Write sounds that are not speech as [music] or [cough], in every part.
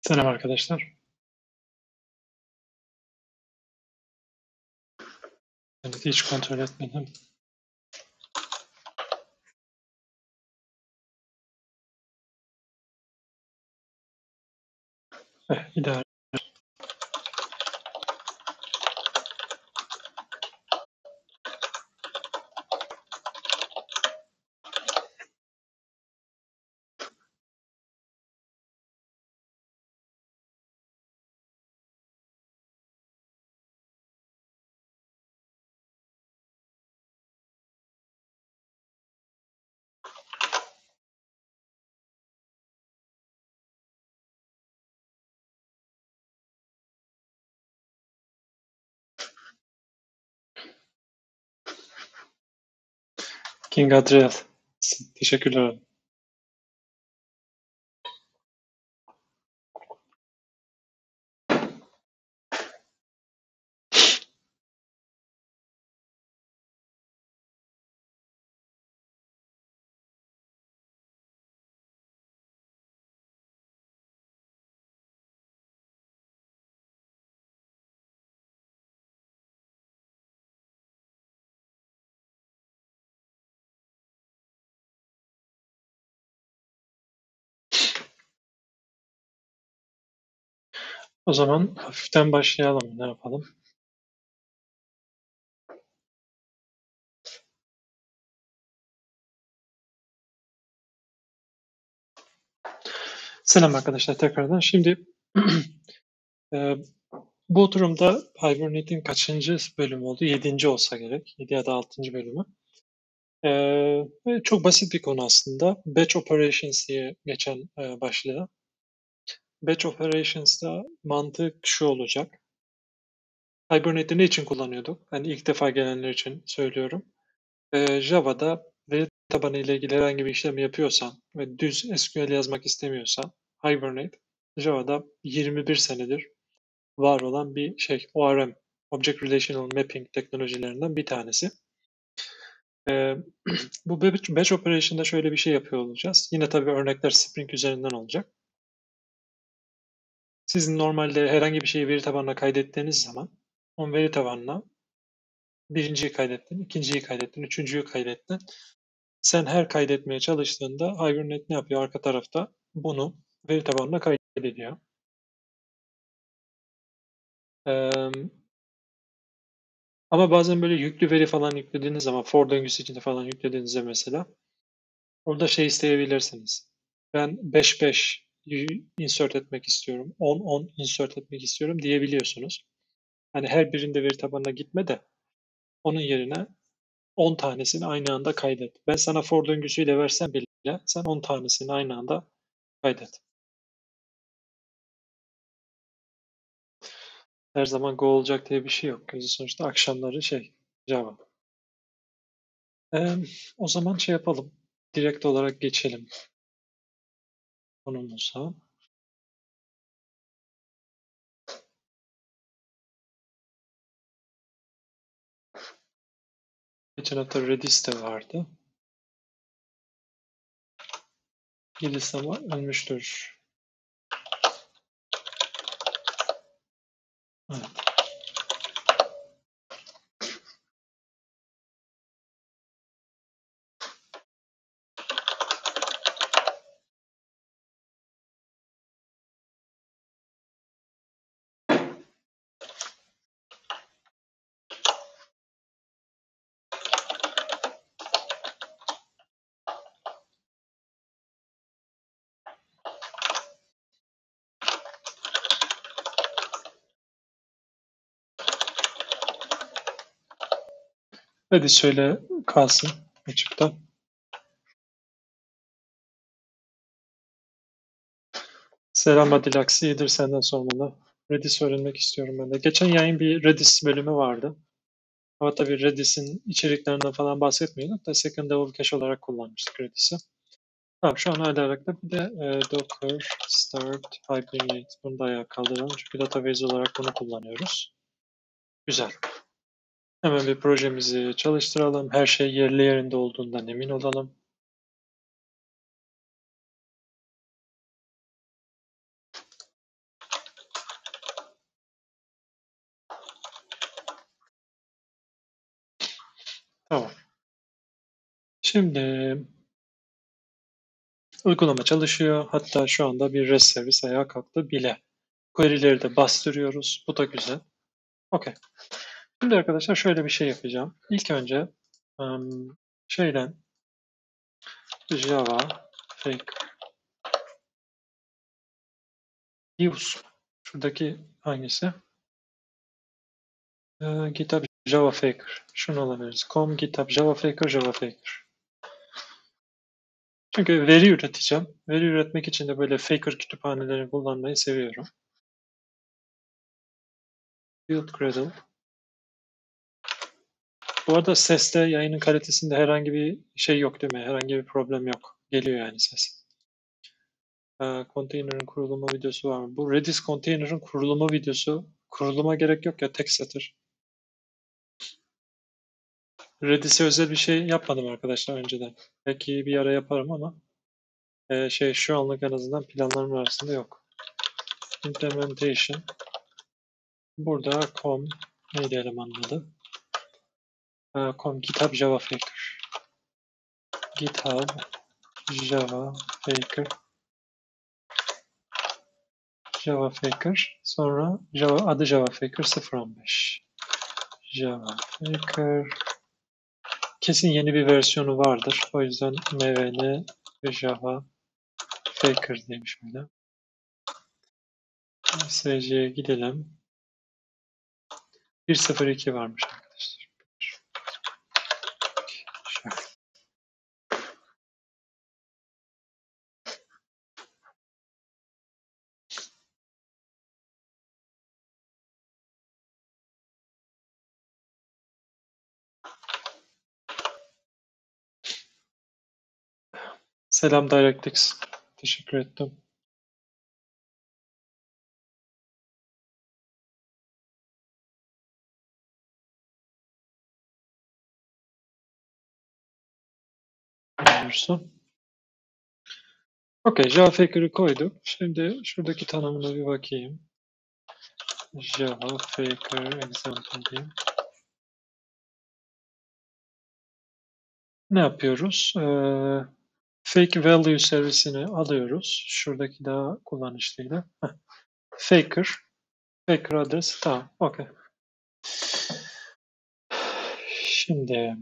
Selam arkadaşlar. Evet, hiç kontrol etmedim. Eh, idare. King Adriel. Teşekkürler. O zaman hafiften başlayalım. Ne yapalım? Selam arkadaşlar tekrardan. Şimdi [clears throat] e, bu oturumda Hibernate'in kaçıncı bölüm oldu? Yedinci olsa gerek. Yedi ya da altıncı bölümü. E, çok basit bir konu aslında. Batch Operations diye geçen e, başlığı. Batch Operations'da mantık şu olacak. Hibernate'i ne için kullanıyorduk? Hani ilk defa gelenler için söylüyorum. Ee, Java'da veri tabanı ile ilgili herhangi bir işlem yapıyorsan ve düz SQL yazmak istemiyorsan Hibernate Java'da 21 senedir var olan bir şey ORM Object Relational Mapping teknolojilerinden bir tanesi. Ee, [clears throat] bu batch operation'da şöyle bir şey yapıyor olacağız. Yine tabii örnekler Spring üzerinden olacak. Siz normalde herhangi bir şeyi veri tabanına kaydettiğiniz zaman o veri tabanına birinciyi kaydettin, ikinciyi kaydettin, üçüncüyü kaydettin. Sen her kaydetmeye çalıştığında Hibernate ne yapıyor arka tarafta? Bunu veri tabanına kaydediyor. Ee, ama bazen böyle yüklü veri falan yüklediğiniz zaman, for döngüsü içinde falan yüklediğinizde mesela orada şey isteyebilirsiniz. Ben 5-5 insert etmek istiyorum, 10-10 insert etmek istiyorum diyebiliyorsunuz. Hani her birinde veri tabanına gitme de onun yerine 10 tanesini aynı anda kaydet. Ben sana for döngüsüyle versem bile sen 10 tanesini aynı anda kaydet. Her zaman Go olacak diye bir şey yok. Gözü sonuçta akşamları şey Java. Ee, o zaman şey yapalım. Direkt olarak geçelim konumuza. Geçen hafta Redis de vardı. Redis ama ölmüştür. Evet. Hadi şöyle kalsın açıkta. Selam Adilaksi, iyidir senden sormalı. Redis öğrenmek istiyorum ben de. Geçen yayın bir Redis bölümü vardı. Ama tabii Redis'in içeriklerinden falan bahsetmiyorduk da second level cache olarak kullanmıştık Redis'i. Tamam şu an hala alakalı bir de e, docker start hibernate bunu da ayağa kaldıralım çünkü database olarak bunu kullanıyoruz. Güzel. Hemen bir projemizi çalıştıralım. Her şey yerli yerinde olduğundan emin olalım. Tamam. Şimdi uygulama çalışıyor. Hatta şu anda bir REST servis ayağa kalktı bile. Query'leri de bastırıyoruz. Bu da güzel. Okey. Şimdi arkadaşlar şöyle bir şey yapacağım. İlk önce um, şeyden Java fake use şuradaki hangisi? Ee, GitHub Java Faker. Şunu alabiliriz. Com GitHub Java Faker Java Faker. Çünkü veri üreteceğim. Veri üretmek için de böyle Faker kütüphanelerini kullanmayı seviyorum. Build Gradle. Bu arada seste yayının kalitesinde herhangi bir şey yok değil mi? Herhangi bir problem yok. Geliyor yani ses. Ee, container'ın kurulumu videosu var mı? Bu Redis container'ın kurulumu videosu. Kuruluma gerek yok ya tek satır. Redis'e özel bir şey yapmadım arkadaşlar önceden. Belki bir ara yaparım ama e, şey şu anlık en azından planlarım arasında yok. Implementation. Burada com neydi elemanın adı? E, com GitHub Java Faker. GitHub Java Faker. Java Faker. Sonra Java adı Java Faker 015. Java Faker Kesin yeni bir versiyonu vardır. O yüzden mvn ve java faker diyeyim şöyle. SC'ye gidelim. 1.02 varmış arkadaşlar. Selam DirectX. Teşekkür ettim. Olursun. Okey, Java Faker'ı koyduk. Şimdi şuradaki tanımına bir bakayım. Java Faker example diyeyim. Ne yapıyoruz? Ee, fake value servisini alıyoruz. Şuradaki daha kullanışlıyla. Heh. Faker. Faker adres. Tamam. Okey. Şimdi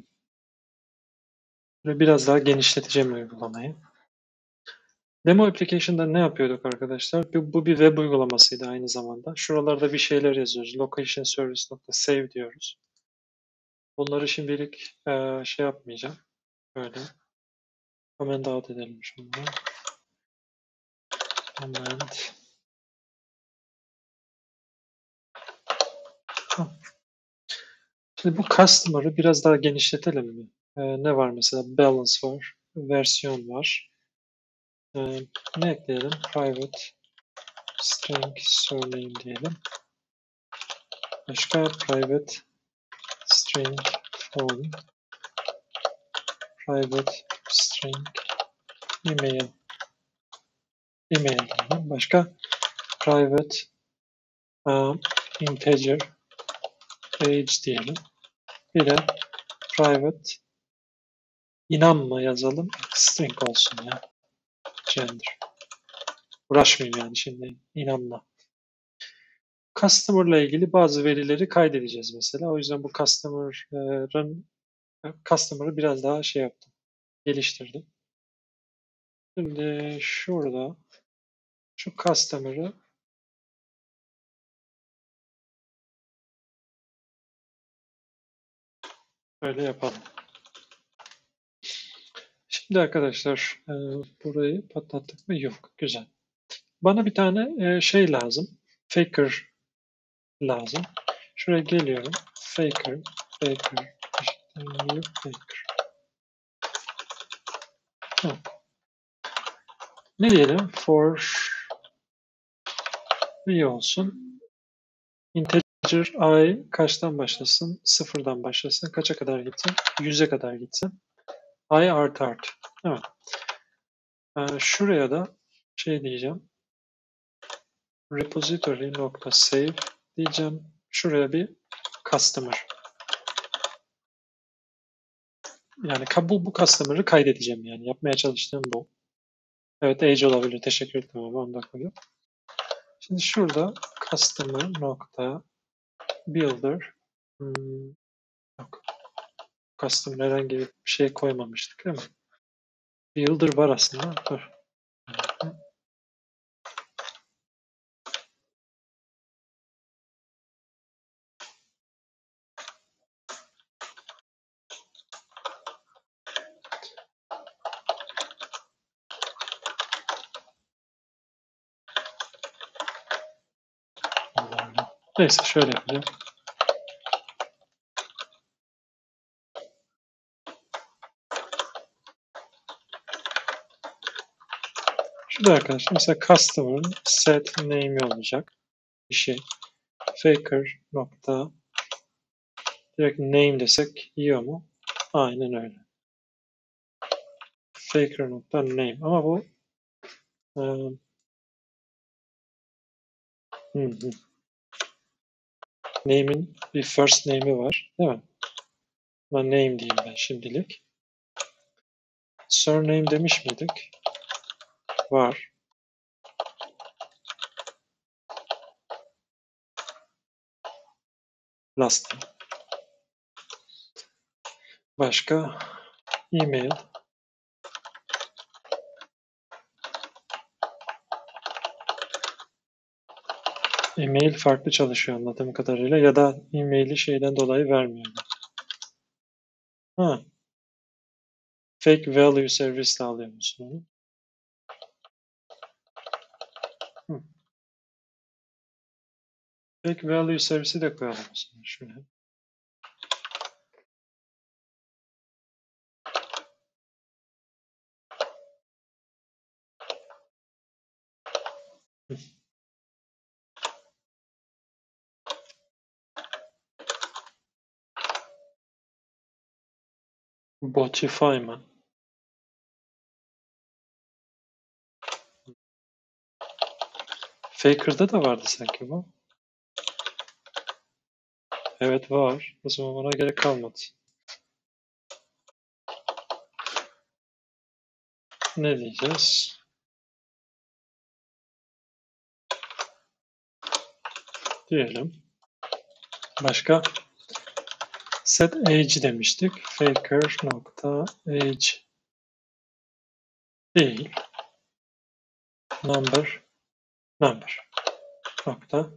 biraz daha genişleteceğim uygulamayı. Demo application'da ne yapıyorduk arkadaşlar? Bu, bu bir web uygulamasıydı aynı zamanda. Şuralarda bir şeyler yazıyoruz. Location service.save diyoruz. Bunları şimdilik e, şey yapmayacağım. Böyle. Comment out edelim şunları. Comment. Şimdi bu customer'ı biraz daha genişletelim mi? Ee, ne var mesela? Balance var, versiyon var. Ee, ne ekleyelim? Private string surname diyelim. Başka private string phone, private string email, email diyelim. Başka private um, integer age diyelim. Bir de private inanma yazalım. String olsun ya. Gender. Uğraşmayayım yani şimdi inanma. Customer ile ilgili bazı verileri kaydedeceğiz mesela. O yüzden bu customer'ın customer'ı biraz daha şey yaptım. Geliştirdim. Şimdi şurada şu customer'ı böyle yapalım. Şimdi arkadaşlar e, burayı patlattık mı? Yok. Güzel. Bana bir tane e, şey lazım. Faker lazım. Şuraya geliyorum. Faker, faker, new faker. Ne diyelim? For iyi olsun. Integer i kaçtan başlasın? Sıfırdan başlasın. Kaça kadar gitsin? Yüze kadar gitsin. i artı art. Evet. Ee, şuraya da şey diyeceğim. Repository nokta save diyeceğim. Şuraya bir customer Yani bu, bu customer'ı kaydedeceğim yani. Yapmaya çalıştığım bu. Evet age olabilir. Teşekkür ederim abi. 10 dakika yok. Şimdi şurada customer nokta builder hmm, yok. Custom herhangi bir şey koymamıştık değil mi? Builder var aslında. Dur. Allah Allah. Neyse şöyle yapacağım. Şurada arkadaşlar mesela customer'ın set name'i olacak bir şey. Faker nokta direkt name desek yiyor mu? Aynen öyle. Faker nokta name ama bu e, hı hı. Name'in bir first name'i var değil mi? Buna name diyeyim ben şimdilik. Surname demiş miydik? Var. Last name. Başka email e-mail farklı çalışıyor anladığım kadarıyla ya da e-maili şeyden dolayı vermiyor. Ha. Fake value service alıyor musun onu? Fake value service'i de koyalım o zaman şöyle. Hı. Botify mı? Faker'da da vardı sanki bu. Evet var. O zaman ona gerek kalmadı. Ne diyeceğiz? Diyelim. Başka? Set age demiştik. Faker nokta age değil. Number number nokta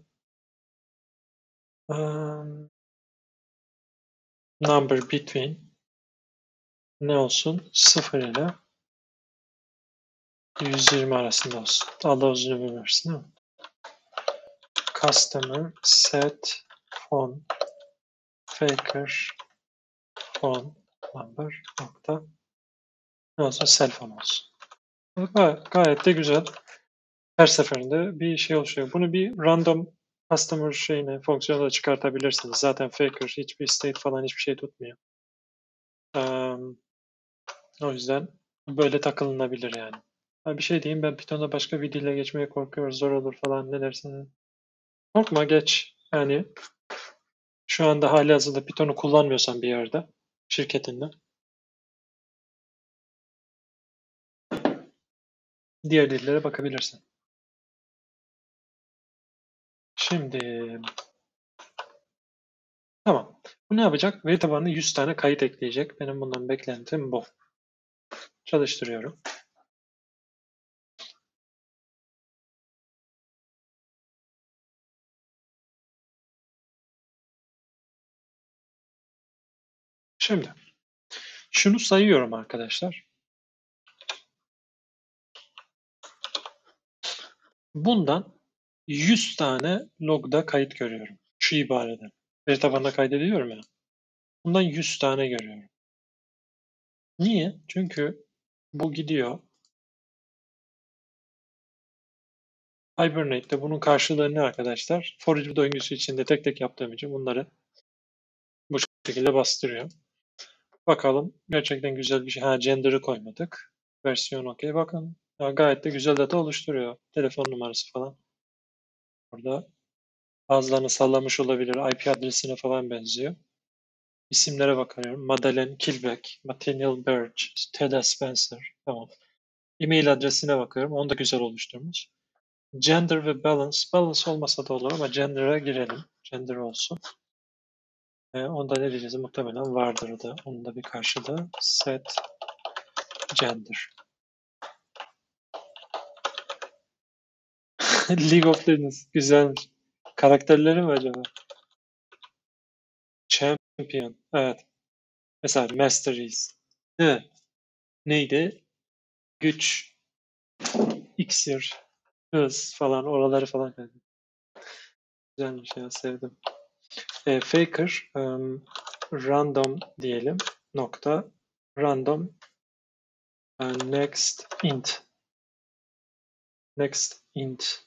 um, number between ne olsun? 0 ile 120 arasında olsun. Allah uzun ömür versin? Customer set phone faker phone number nokta ne olsun? Phone olsun. Gayet, gayet de güzel. Her seferinde bir şey oluşuyor. Bunu bir random customer şeyine, fonksiyona da çıkartabilirsiniz. Zaten faker hiçbir state falan hiçbir şey tutmuyor. Um, o yüzden böyle takılınabilir yani. Ha, bir şey diyeyim ben Python'da başka bir dille geçmeye korkuyorum. Zor olur falan ne dersin? Korkma geç. Yani şu anda hali hazırda Python'u kullanmıyorsan bir yerde şirketinde diğer dillere bakabilirsin. Şimdi tamam. Bu ne yapacak? Veri tabanına 100 tane kayıt ekleyecek. Benim bundan beklentim bu. Çalıştırıyorum. Şimdi şunu sayıyorum arkadaşlar. Bundan 100 tane logda kayıt görüyorum. Şu ibareden. Veri tabanına kaydediyorum ya. Bundan 100 tane görüyorum. Niye? Çünkü bu gidiyor. Hibernate'de bunun karşılığı ne arkadaşlar? For döngüsü içinde tek tek yaptığım için bunları bu şekilde bastırıyor. Bakalım gerçekten güzel bir şey. Ha gender'ı koymadık. Versiyon okey. Bakın ya gayet de güzel data oluşturuyor. Telefon numarası falan. Burada bazılarını sallamış olabilir. IP adresine falan benziyor. isimlere bakıyorum. Madeleine Kilbeck, Nathaniel Birch, Ted Spencer. Tamam. E-mail adresine bakıyorum. Onu da güzel oluşturmuş. Gender ve balance. Balance olmasa da olur ama gender'a girelim. Gender olsun. E, onda ne diyeceğiz? Muhtemelen vardır da. Onun da bir karşılığı. Set gender. [laughs] League of Legends. Güzelmiş. Karakterleri mi acaba? Champion. Evet. Mesela Masteries. Mi? Neydi? Güç, iksir, hız falan oraları falan. Güzelmiş ya sevdim. E, faker um, random diyelim nokta random uh, next int. Next int.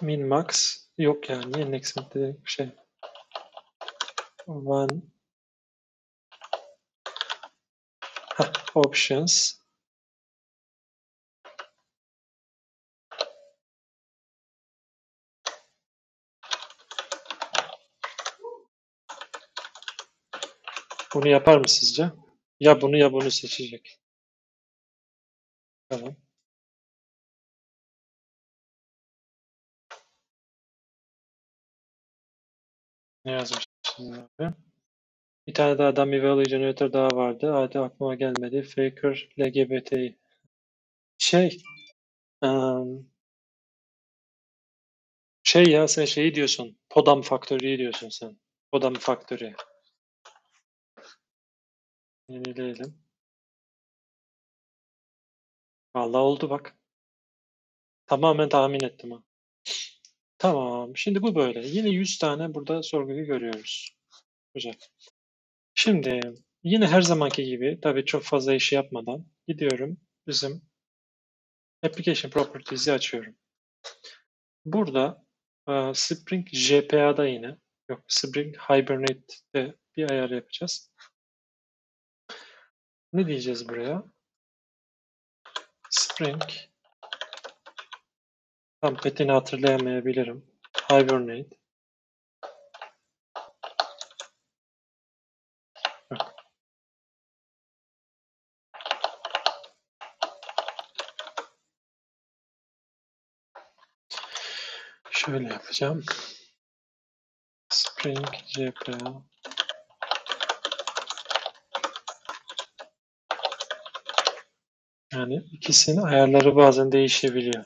Min max yok yani niye next int dedik şey. One. Options Bunu yapar mı sizce? Ya bunu ya bunu seçecek. Tamam. Ne yazmışsınız abi? Bir tane daha dummy value generator daha vardı. Hadi aklıma gelmedi. Faker LGBT. Şey um, şey ya sen şeyi diyorsun. Podam Factory'yi diyorsun sen. Podam Factory. Yenileyelim. Vallahi oldu bak. Tamamen tahmin ettim ha. Tamam. Şimdi bu böyle. Yine 100 tane burada sorguyu görüyoruz. Güzel. Şimdi yine her zamanki gibi tabii çok fazla iş yapmadan gidiyorum. Bizim Application Properties'i açıyorum. Burada e, Spring JPA'da yine yok Spring Hibernate'de bir ayar yapacağız. Ne diyeceğiz buraya? Spring tam petini hatırlayamayabilirim. Hibernate Şöyle yapacağım. Spring JPA Yani ikisinin ayarları bazen değişebiliyor.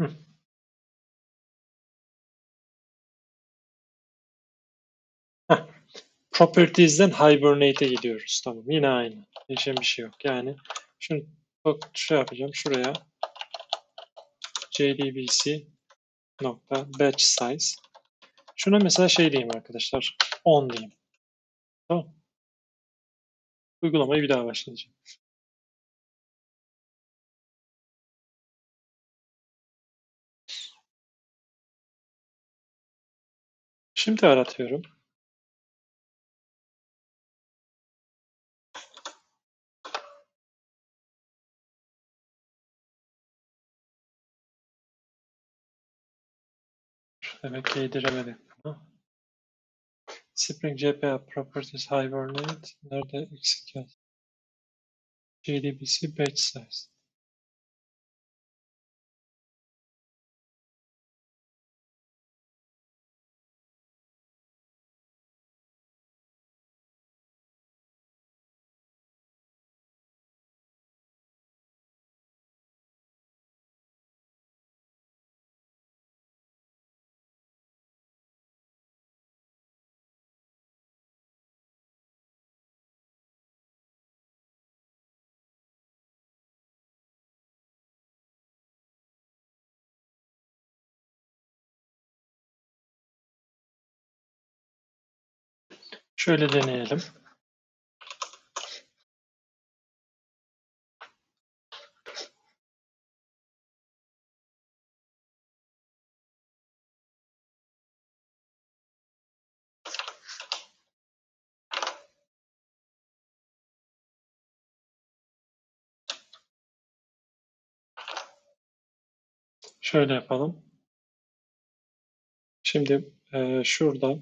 Hı. Properties'den Hibernate'e gidiyoruz. Tamam. Yine aynı. Değişen bir şey yok. Yani şunu bak şey yapacağım. Şuraya jdbc nokta batch size Şuna mesela şey diyeyim arkadaşlar. 10 diyeyim. Tamam. Uygulamayı bir daha başlayacağım. Şimdi aratıyorum. Demek ki yediremedik bunu. Spring JPA Properties Hibernate. Nerede eksik yaz? JDBC Batch Size. Şöyle deneyelim. Şöyle yapalım. Şimdi e, şurada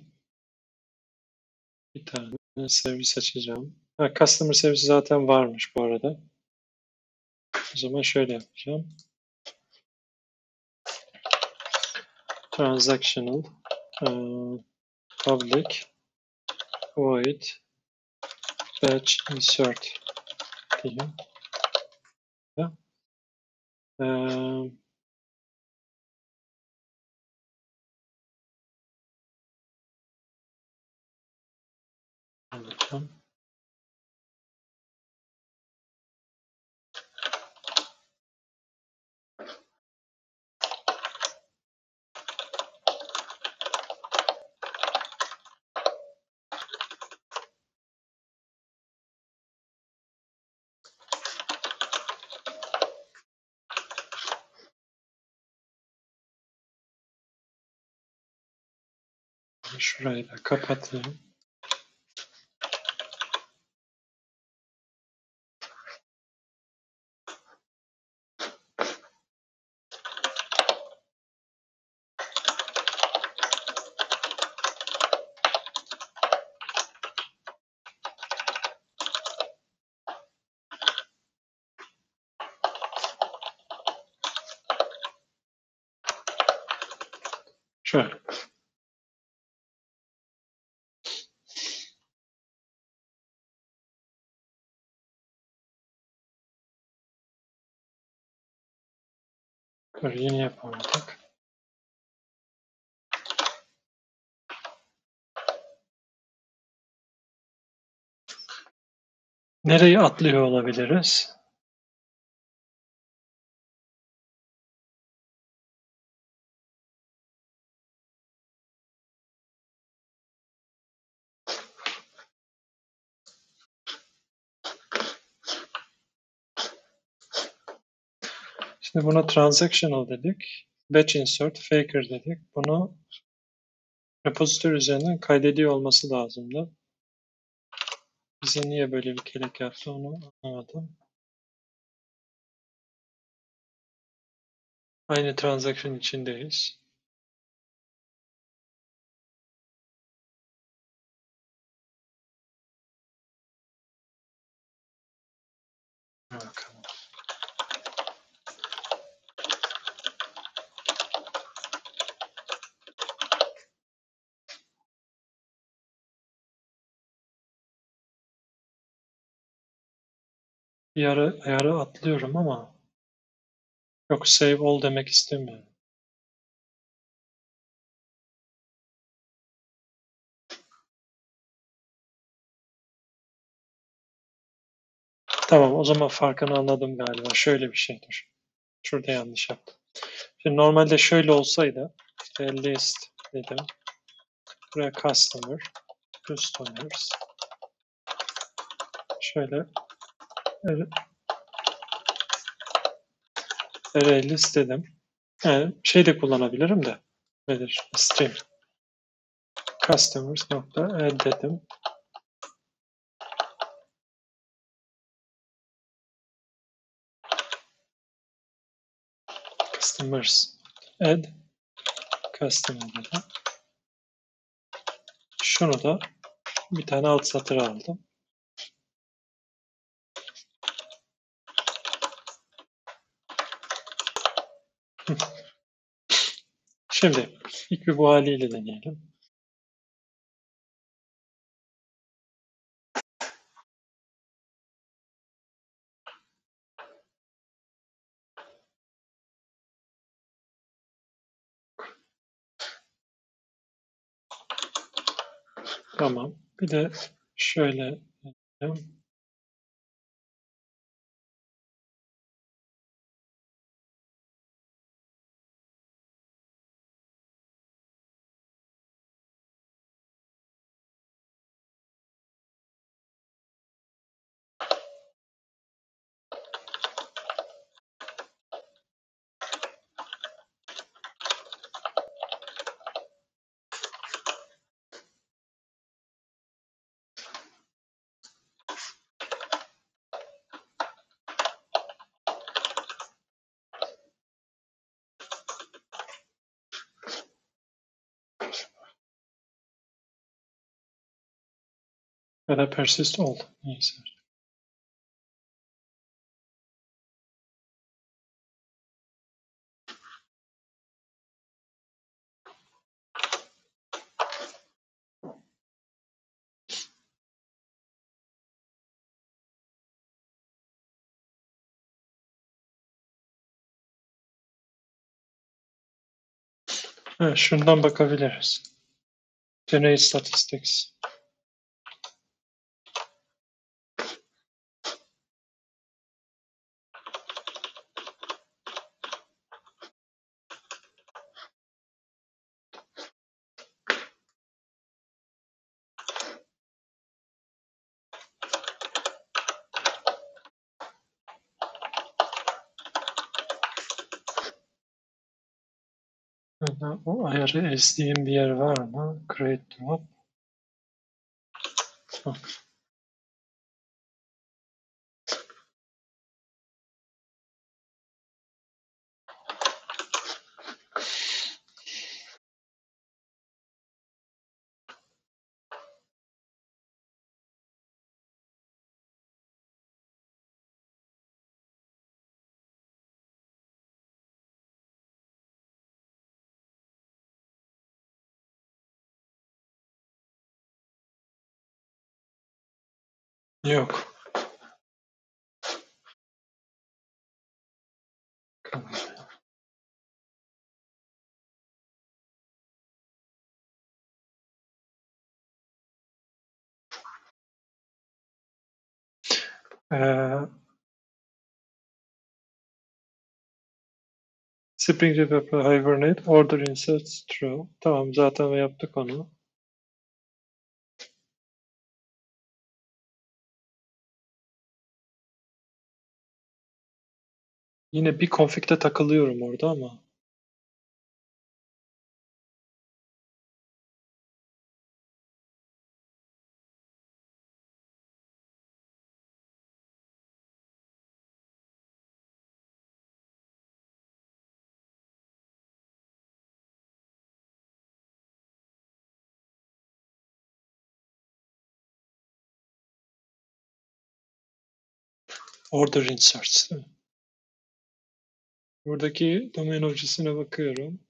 bir tane servis açacağım. Ha, customer service zaten varmış bu arada. O zaman şöyle yapacağım. Transactional e, public void batch insert diyeyim. E, anlatacağım. Şurayı da kapatayım. Şöyle. Yeni yapamadık. Nereyi atlıyor olabiliriz? Şimdi buna transactional dedik. Batch insert, faker dedik. Bunu repository üzerinden kaydediyor olması lazımdı. Bize niye böyle bir kelek yaptı onu anlamadım. Aynı transaction içindeyiz. Bakalım. Bir ara ayarı atlıyorum ama yok save all demek istemiyorum. Tamam o zaman farkını anladım galiba. Şöyle bir şeydir. Şurada yanlış yaptım. Şimdi normalde şöyle olsaydı list dedim. Buraya customer, customers. Şöyle array list dedim. Yani şey de kullanabilirim de. Nedir? String. Customers nokta add dedim. Customers add customer dedim. Şunu da bir tane alt satır aldım. Şimdi ilk bir bu haliyle deneyelim. Tamam. Bir de şöyle Ya da persist all. Neyse. Ha, şundan bakabiliriz. Generate statistics. Ayarı ezdiğim bir yer var mı? Create drop. Hı. Yok. Ee, Spring Developer Hibernate Order Inserts True. Tamam zaten yaptık onu. Yine bir config'te takılıyorum orada ama. Order Inserts değil mi? Buradaki domain objesine bakıyorum.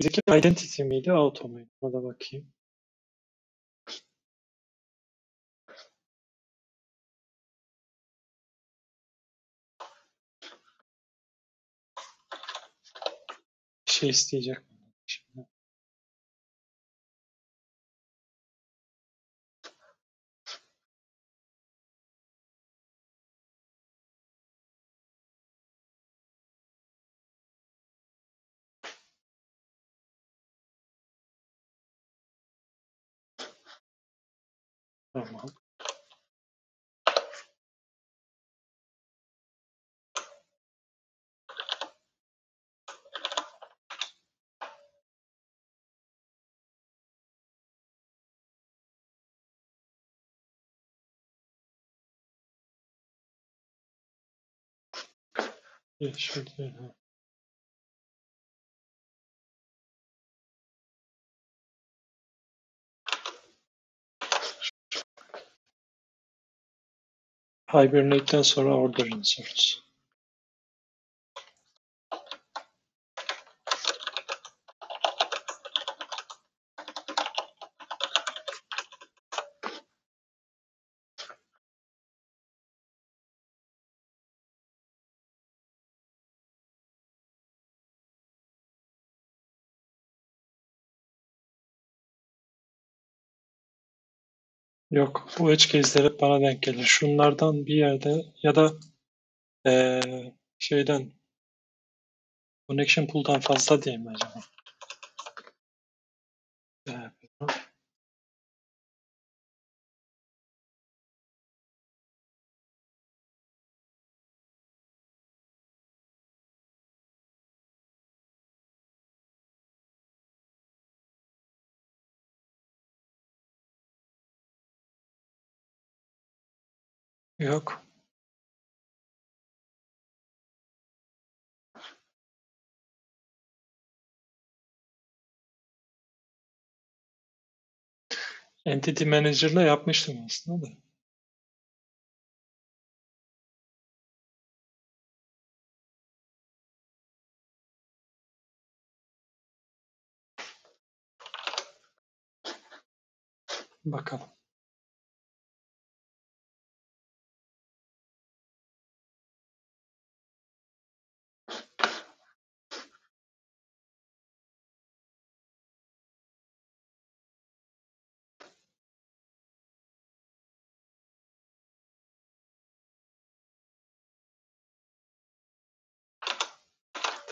Bizdeki identity miydi, auto muydu? Ona da bakayım. Şey isteyecek. Tamam. Bir şurada. Hibernate'den sonra order inserts. Yok, bu edge case'ler bana denk gelir. Şunlardan bir yerde ya da eee, şeyden connection pool'dan fazla mi acaba? Evet. Yok. Entity Manager'la yapmıştım aslında da. Bakalım.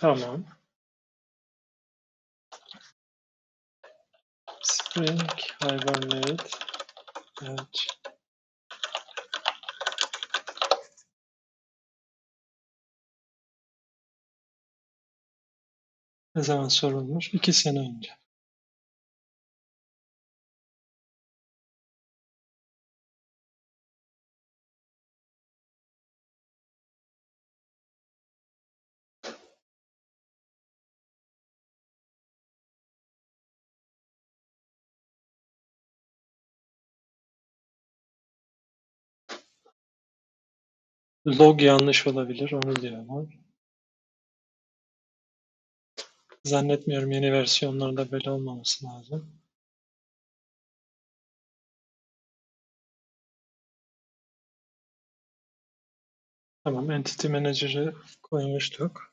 Tamam. Spring Hibernate evet. Ne zaman sorulmuş? İki sene önce. Log yanlış olabilir, onu diyorlar. Zannetmiyorum yeni versiyonlarda böyle olmaması lazım. Tamam, Entity Manager'ı koymuştuk.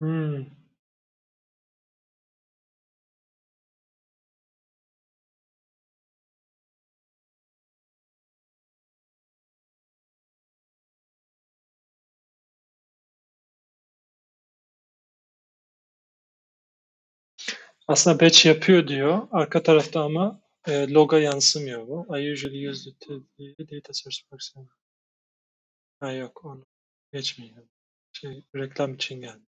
Hmm. Aslında batch yapıyor diyor. Arka tarafta ama e, loga yansımıyor bu. I usually use the data source proxy. Ha yok onu geçmiyor. Şey, reklam için geldi.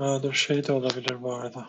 Ha, dur şey de olabilir bu arada.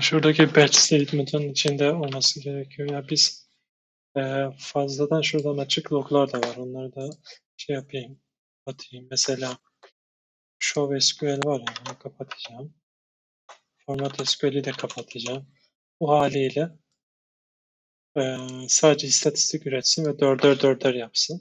şuradaki batch statement'ın içinde olması gerekiyor. Ya biz e, fazladan şuradan açık loglar da var. Onları da şey yapayım, atayım. Mesela show SQL var ya, onu kapatacağım. Format SQL'i de kapatacağım. Bu haliyle e, sadece istatistik üretsin ve dörder dörder yapsın.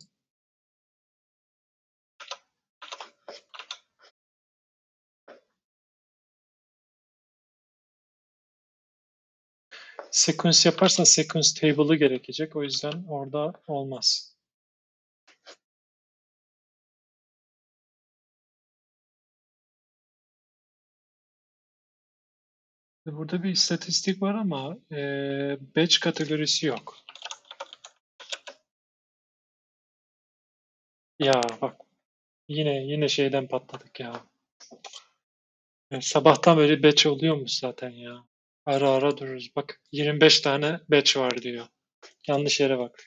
Sequence yaparsan sequence table'ı gerekecek. O yüzden orada olmaz. Burada bir istatistik var ama e, batch kategorisi yok. Ya bak yine yine şeyden patladık ya. E, sabahtan beri batch oluyormuş zaten ya. Ara ara dururuz. Bak 25 tane batch var diyor. Yanlış yere bak.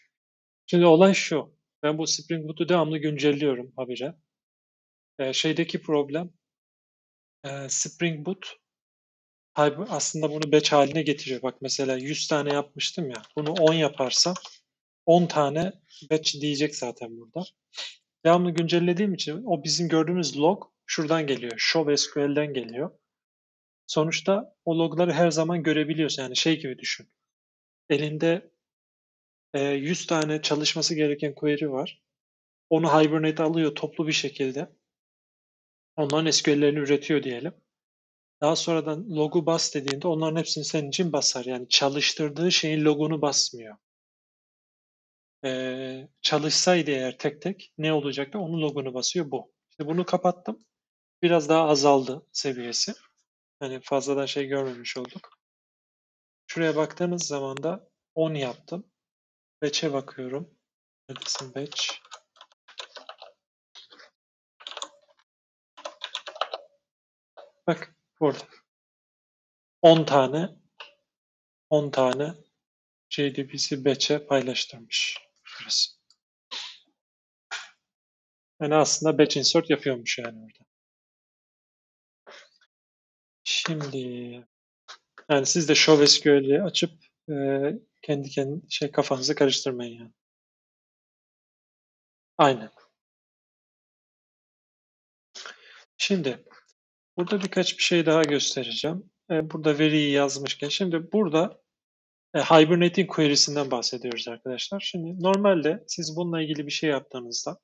Şimdi olay şu. Ben bu Spring Boot'u devamlı güncelliyorum habire. E, şeydeki problem e, Spring Boot aslında bunu batch haline getiriyor. Bak mesela 100 tane yapmıştım ya. Bunu 10 yaparsam 10 tane batch diyecek zaten burada. Devamlı güncellediğim için o bizim gördüğümüz log şuradan geliyor. Show SQL'den geliyor. Sonuçta o logları her zaman görebiliyorsun. Yani şey gibi düşün. Elinde e, 100 tane çalışması gereken query var. Onu Hibernate alıyor toplu bir şekilde. Onların SQL'lerini üretiyor diyelim. Daha sonradan logu bas dediğinde onların hepsini senin için basar. Yani çalıştırdığı şeyin logunu basmıyor. Ee, çalışsaydı eğer tek tek ne olacaktı? Onun logunu basıyor bu. İşte bunu kapattım. Biraz daha azaldı seviyesi. Hani fazladan şey görmemiş olduk. Şuraya baktığınız zaman da 10 yaptım. Batch'e bakıyorum. Neredesin batch? Bak burada. 10 tane 10 tane JDBC batch'e paylaştırmış. Burası. Yani aslında batch insert yapıyormuş yani orada. Şimdi yani siz de Show SQL'i açıp e, kendi kendi şey kafanızı karıştırmayın yani. Aynen. Şimdi burada birkaç bir şey daha göstereceğim. E, burada veriyi yazmışken şimdi burada e, Hibernating query'sinden bahsediyoruz arkadaşlar. Şimdi normalde siz bununla ilgili bir şey yaptığınızda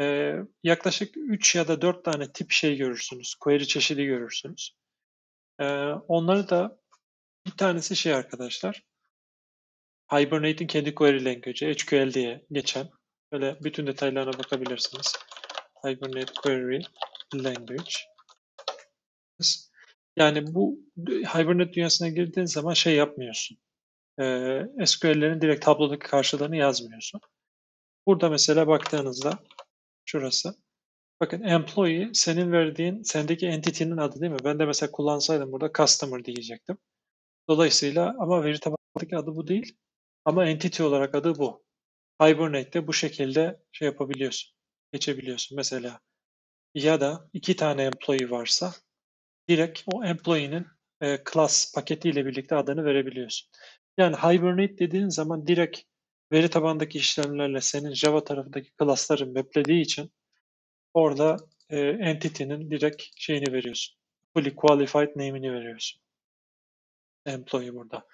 e, yaklaşık 3 ya da 4 tane tip şey görürsünüz. Query çeşidi görürsünüz. E, onları da bir tanesi şey arkadaşlar. Hibernate'in kendi query language'i HQL diye geçen. Böyle bütün detaylarına bakabilirsiniz. Hibernate Query Language. Yani bu Hibernate dünyasına girdiğin zaman şey yapmıyorsun. Ee, SQL'lerin direkt tablodaki karşılığını yazmıyorsun. Burada mesela baktığınızda şurası. Bakın employee senin verdiğin sendeki entity'nin adı değil mi? Ben de mesela kullansaydım burada customer diyecektim. Dolayısıyla ama veri tabanındaki adı bu değil. Ama entity olarak adı bu. Hibernate'de bu şekilde şey yapabiliyorsun. Geçebiliyorsun mesela. Ya da iki tane employee varsa direkt o employee'nin e, class paketiyle birlikte adını verebiliyorsun. Yani Hibernate dediğin zaman direkt veri tabandaki işlemlerle senin Java tarafındaki class'ları maplediği için orada e, entity'nin direkt şeyini veriyorsun. Fully qualified name'ini veriyorsun. Employee burada.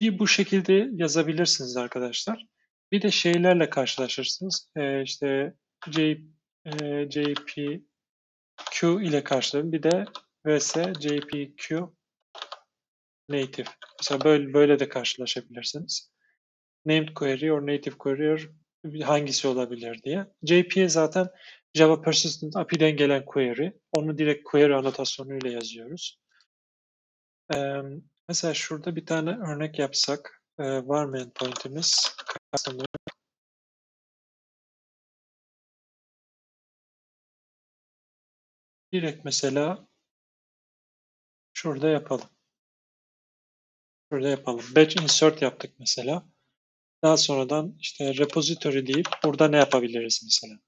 Bir bu şekilde yazabilirsiniz arkadaşlar. Bir de şeylerle karşılaşırsınız. Ee, işte J, e, JPQ ile karşılaşın. Bir de vs JPQ native. Mesela böyle, böyle de karşılaşabilirsiniz. Named query or native query hangisi olabilir diye. JPA zaten Java Persistent API'den gelen query. Onu direkt query anotasyonuyla yazıyoruz. Ee, mesela şurada bir tane örnek yapsak. Ee, var mı endpoint'imiz? Direkt mesela şurada yapalım. Şurada yapalım. Batch insert yaptık mesela. Daha sonradan işte repository deyip burada ne yapabiliriz mesela?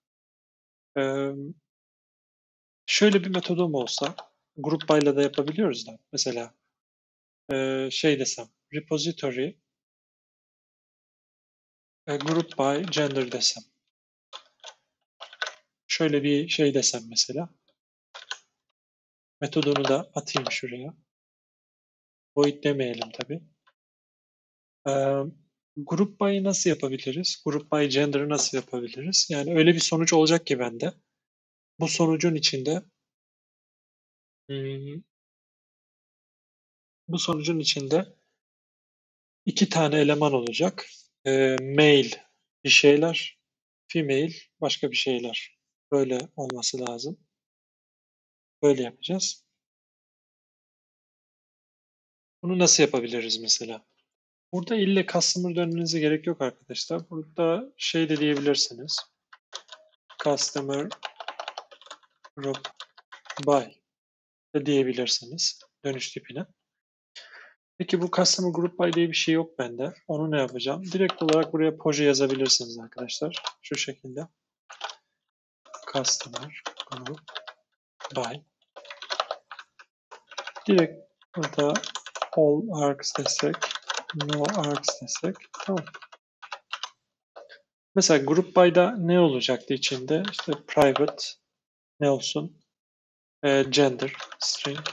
Şöyle bir metodum olsa grup by'la da yapabiliyoruz da. Mesela şey desem repository e, group by gender desem. Şöyle bir şey desem mesela. Metodunu da atayım şuraya. Void demeyelim tabi. Ee, grup by'ı nasıl yapabiliriz? Grup by gender'ı nasıl yapabiliriz? Yani öyle bir sonuç olacak ki bende. Bu sonucun içinde hmm, bu sonucun içinde iki tane eleman olacak. E, male bir şeyler, female başka bir şeyler. Böyle olması lazım. Böyle yapacağız. Bunu nasıl yapabiliriz mesela? Burada ille customer dönmenize gerek yok arkadaşlar. Burada şey de diyebilirsiniz. Customer group by de diyebilirsiniz dönüş tipine. Peki bu Customer Group By diye bir şey yok bende. Onu ne yapacağım? Direkt olarak buraya proje yazabilirsiniz arkadaşlar. Şu şekilde. Customer Group By. Direkt burada all args desek, no args desek. Tamam. Mesela Group By'da ne olacaktı içinde? İşte private ne olsun? E, gender string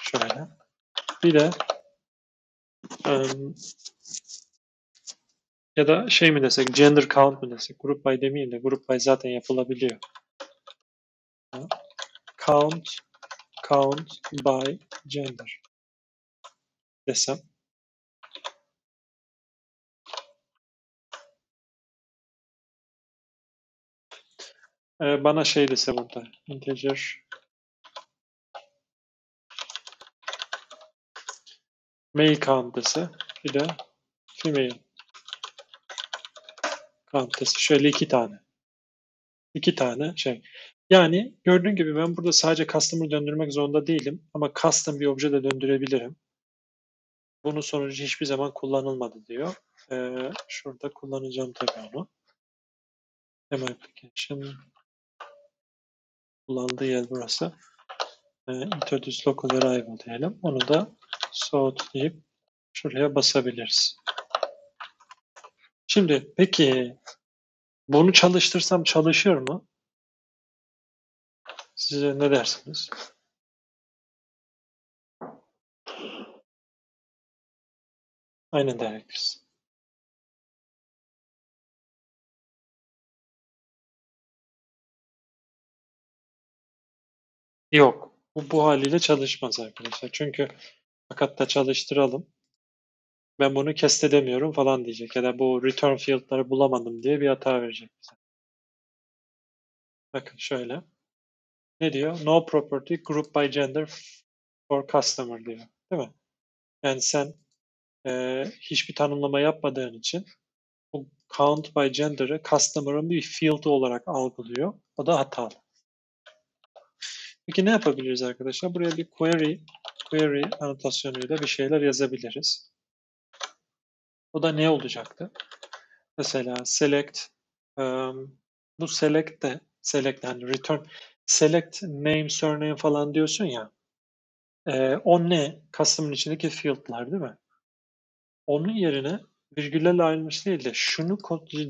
şöyle. Bir de um, ya da şey mi desek, gender count mu desek, group by demeyeyim de group by zaten yapılabiliyor. Count, count by gender desem. Ee, bana şey dese burada, integer male count dese, bir de female count dese. Şöyle iki tane. İki tane şey. Yani gördüğün gibi ben burada sadece customer döndürmek zorunda değilim. Ama custom bir obje de döndürebilirim. Bunun sonucu hiçbir zaman kullanılmadı diyor. Ee, şurada kullanacağım tabii onu. Demo application kullandığı yer burası. Ee, introduce local arrival diyelim. Onu da soğut deyip şuraya basabiliriz. Şimdi peki bunu çalıştırsam çalışır mı? Size ne dersiniz? Aynen directives. Yok. Bu, bu haliyle çalışmaz arkadaşlar. Çünkü fakat da çalıştıralım. Ben bunu kest edemiyorum falan diyecek. Ya da bu return field'ları bulamadım diye bir hata verecek. Bakın şöyle. Ne diyor? No property group by gender for customer diyor. Değil mi? Yani sen e, hiçbir tanımlama yapmadığın için bu count by gender'ı customer'ın bir field olarak algılıyor. O da hatalı. Peki ne yapabiliriz arkadaşlar? Buraya bir query query anotasyonuyla bir şeyler yazabiliriz. O da ne olacaktı? Mesela select um, bu select de select yani return select name surname falan diyorsun ya e, o ne? Custom'ın içindeki field'lar değil mi? Onun yerine virgüllerle ayrılmış değil de şunu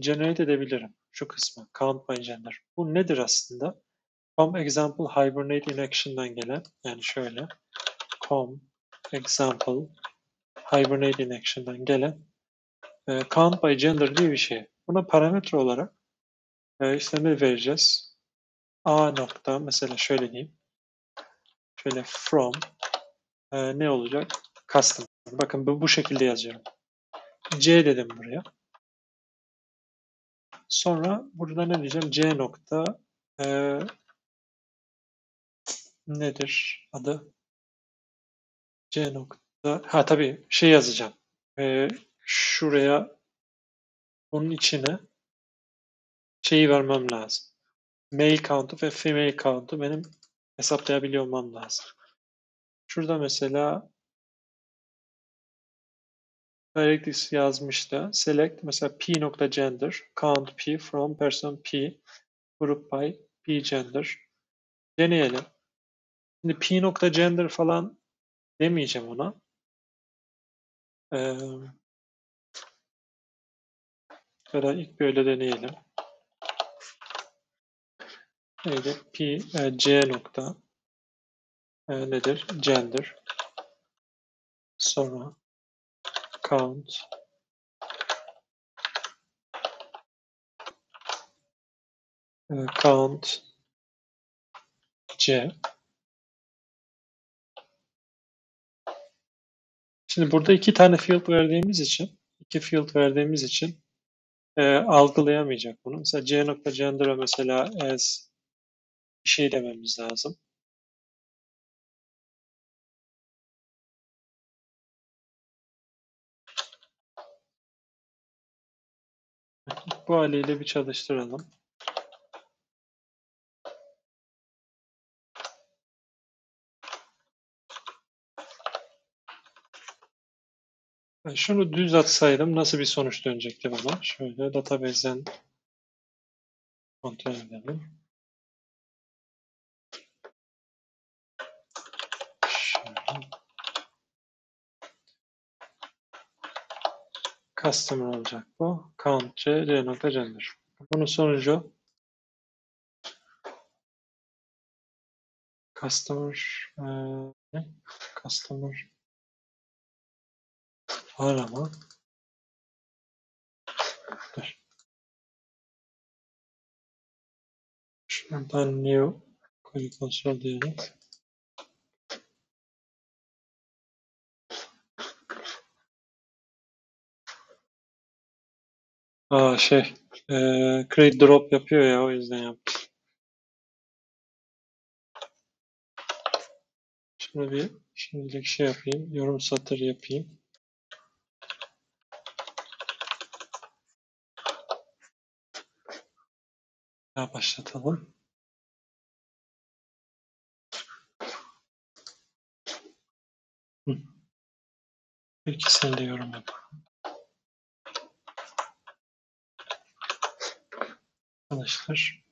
generate edebilirim. Şu kısmı. Count by gender. Bu nedir aslında? Com example hibernate in action'dan gelen yani şöyle com example hibernate in action'dan gelen e, count by gender diye bir şey. Buna parametre olarak e, işlemi vereceğiz. A nokta mesela şöyle diyeyim. Şöyle from e, ne olacak? Custom. Bakın bu, şekilde yazıyorum. C dedim buraya. Sonra burada ne diyeceğim? C nokta e, nedir adı? C nokta ha tabii şey yazacağım. E, şuraya bunun içine şeyi vermem lazım. Male count'u ve female count'u benim hesaplayabiliyor olmam lazım. Şurada mesela Directives yazmıştı. Select mesela p nokta gender, count p from person p, group by p gender. Deneyelim. Şimdi p nokta gender falan demeyeceğim ona. Ee, ya da ilk böyle deneyelim. Neydi? P, e, C nokta e, nedir? Gender. Sonra count count C Şimdi burada iki tane field verdiğimiz için, iki field verdiğimiz için e, algılayamayacak bunu. Mesela c nokta gender'a mesela as bir şey dememiz lazım. Bu haliyle bir çalıştıralım. Ben şunu düz atsaydım nasıl bir sonuç dönecekti bana? Şöyle database'den kontrol edelim. Customer olacak bu. Count c, c nokta gender. Bunun sonucu customer e, customer var ama dur. Şuradan new console diyelim. Aa şey e, create drop yapıyor ya o yüzden yaptım. Şimdi bir şimdilik şey yapayım. Yorum satır yapayım. Daha başlatalım. Hı. İkisini de yorum yapalım. Arkadaşlar.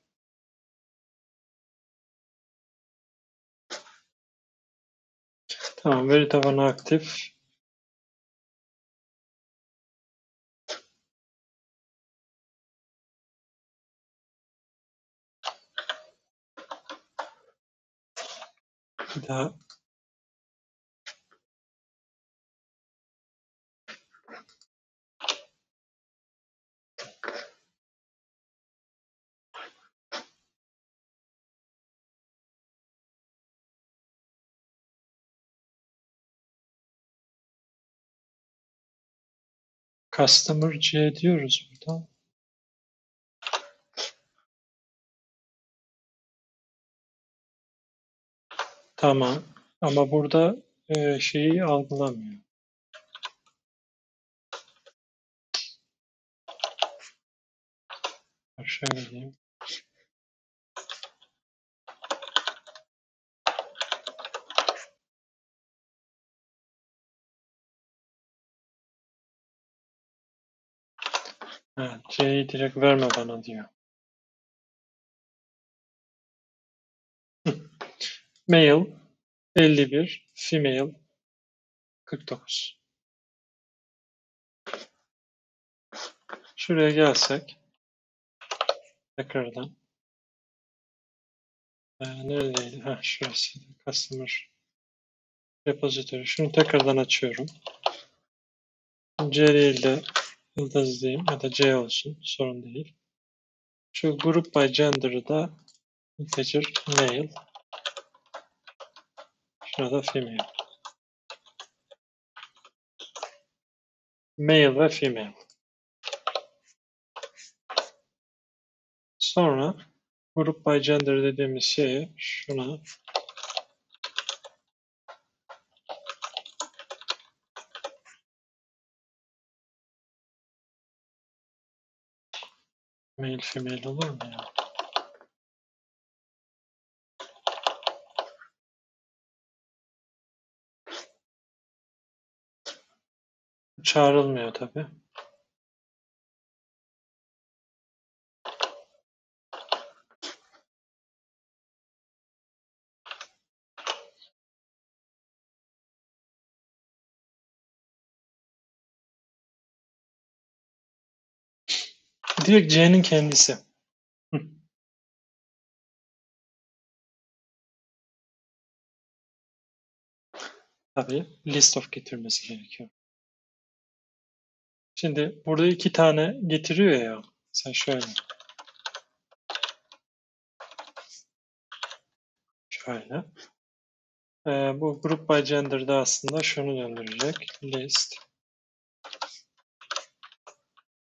Tamam, veri tabanı aktif. Bir daha Customer C diyoruz burada. Tamam. Ama burada e, şeyi algılamıyor. Şöyle diyeyim. Evet, C'yi direkt verme bana diyor. [laughs] Male 51, female 49. Şuraya gelsek tekrardan ee, neredeydi? Ha şurası. Customer repository. Şunu tekrardan açıyorum. C değil de yıldız diyeyim ya da C olsun. Sorun değil. Şu group by gender'ı da integer male. Şuna da female. Male ve female. Sonra group by gender dediğimiz şeye şuna male female olur mu ya? Çağrılmıyor tabi. Direkt C'nin kendisi. Hı. Tabii list of getirmesi gerekiyor. Şimdi burada iki tane getiriyor ya. Sen şöyle. Şöyle. Ee, bu group by gender'da aslında şunu döndürecek. List.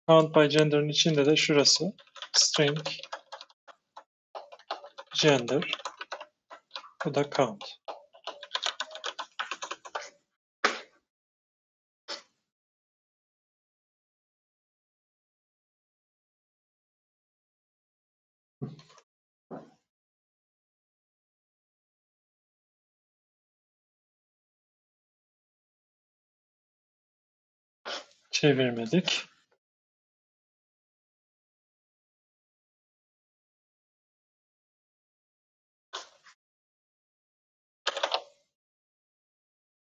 Count by gender'ın içinde de şurası. String gender. Bu da count. Çevirmedik.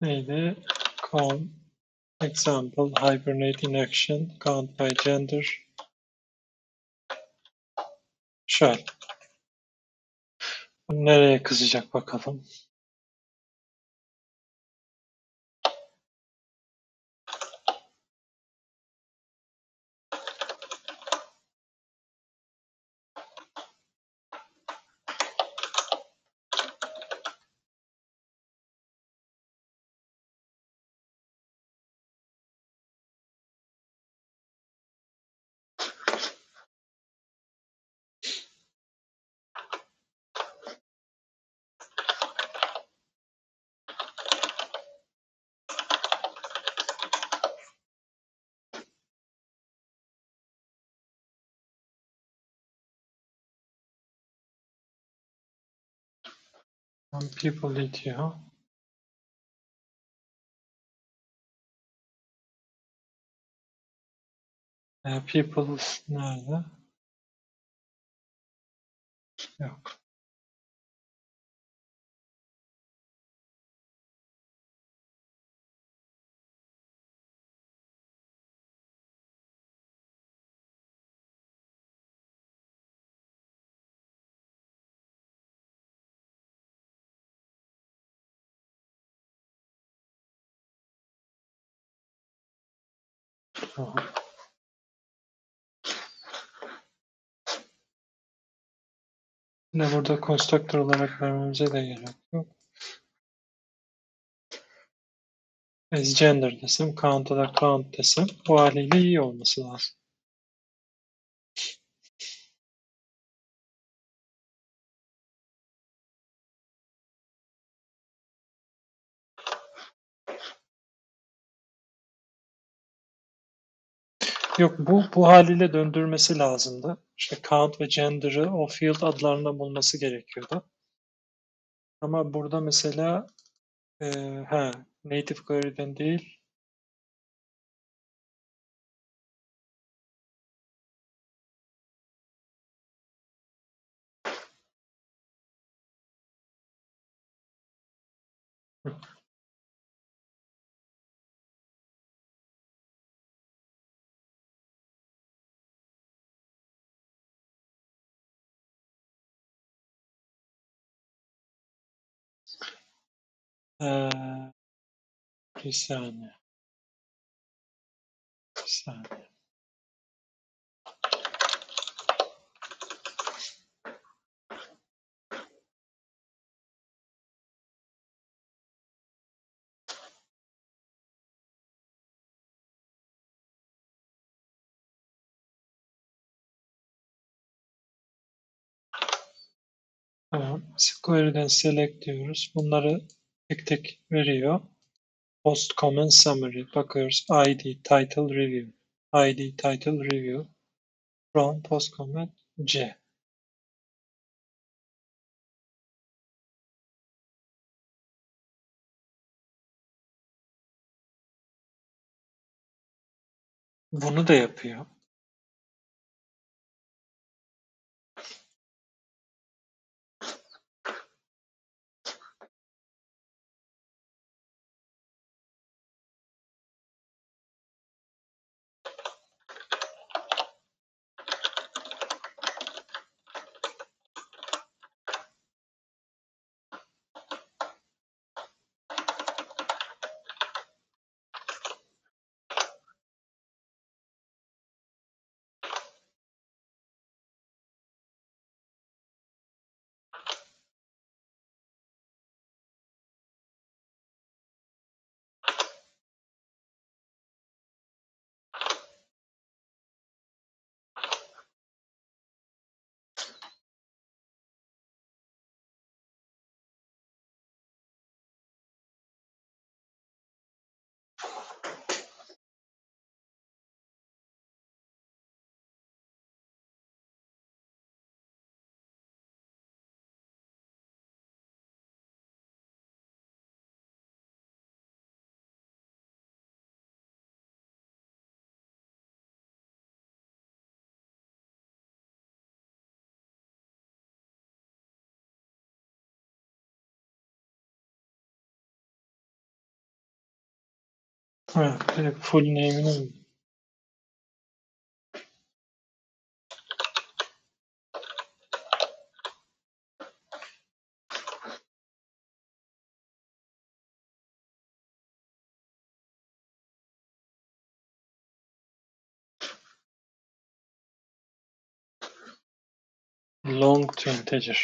Neydi? Count example hibernate in action count by gender şöyle. Nereye kızacak bakalım. Some people eat you. Ee, people nerede? Yok. Tamam. Yine burada constructor olarak vermemize de gerek yok. As gender desem, count'a da count desem bu haliyle iyi olması lazım. Yok bu bu haliyle döndürmesi lazımdı. İşte count ve gender'ı o field adlarında bulması gerekiyordu. Ama burada mesela e, ha, native query'den değil Ee, bir saniye. Bir saniye. Tamam. Query'den select diyoruz. Bunları tek tek veriyor. Post comment summary. Bakıyoruz. ID, title, review. ID, title, review. From post comment C. Bunu da yapıyor. Full mi? Long to integer.